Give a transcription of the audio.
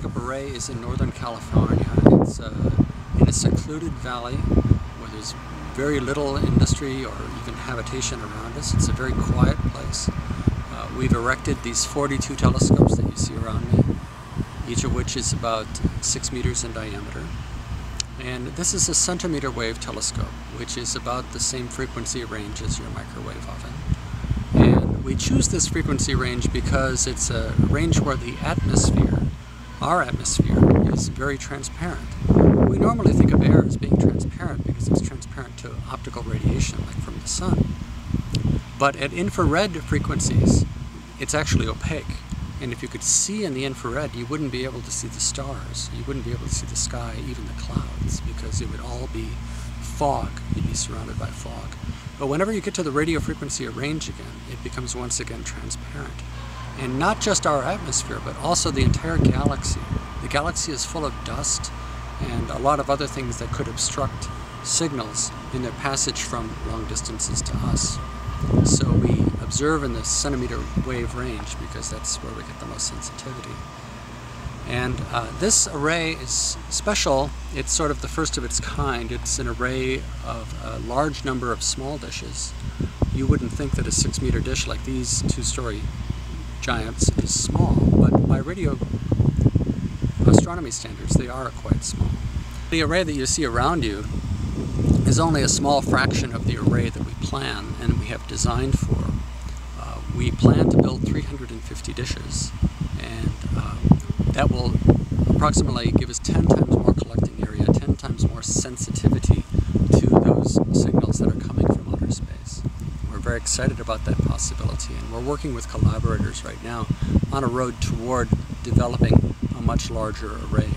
telescope array is in Northern California. It's uh, in a secluded valley where there's very little industry or even habitation around us. It's a very quiet place. Uh, we've erected these 42 telescopes that you see around me, each of which is about 6 meters in diameter. And this is a centimeter wave telescope, which is about the same frequency range as your microwave oven. And we choose this frequency range because it's a range where the atmosphere, our atmosphere, is very transparent. We normally think of air as being transparent because it's transparent to optical radiation, like from the sun. But at infrared frequencies, it's actually opaque. And if you could see in the infrared, you wouldn't be able to see the stars. You wouldn't be able to see the sky, even the clouds, because it would all be fog. You'd be surrounded by fog. But whenever you get to the radio frequency range again, it becomes once again transparent. And not just our atmosphere, but also the entire galaxy. The galaxy is full of dust and a lot of other things that could obstruct signals in their passage from long distances to us. So we observe in the centimeter wave range because that's where we get the most sensitivity. And uh, this array is special. It's sort of the first of its kind. It's an array of a large number of small dishes. You wouldn't think that a six meter dish like these two-story giants is small, but by radio astronomy standards, they are quite small. The array that you see around you is only a small fraction of the array that we plan and we have designed for. Uh, we plan to build 350 dishes and uh, that will approximately give us 10 times more collecting area, 10 times more sensitivity to those signals that are coming from outer space. We're very excited about that possibility and we're working with collaborators right now on a road toward developing a much larger array.